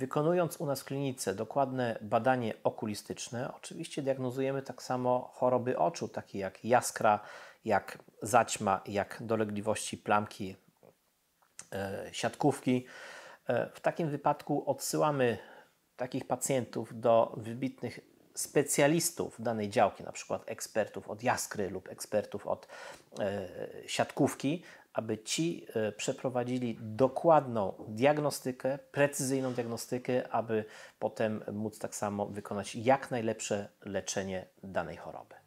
wykonując u nas w klinice dokładne badanie okulistyczne, oczywiście diagnozujemy tak samo choroby oczu, takie jak jaskra, jak zaćma, jak dolegliwości plamki, e, siatkówki. E, w takim wypadku odsyłamy takich pacjentów do wybitnych specjalistów danej działki, na przykład ekspertów od jaskry lub ekspertów od e, siatkówki, aby ci e, przeprowadzili dokładną diagnostykę, precyzyjną diagnostykę, aby potem móc tak samo wykonać jak najlepsze leczenie danej choroby.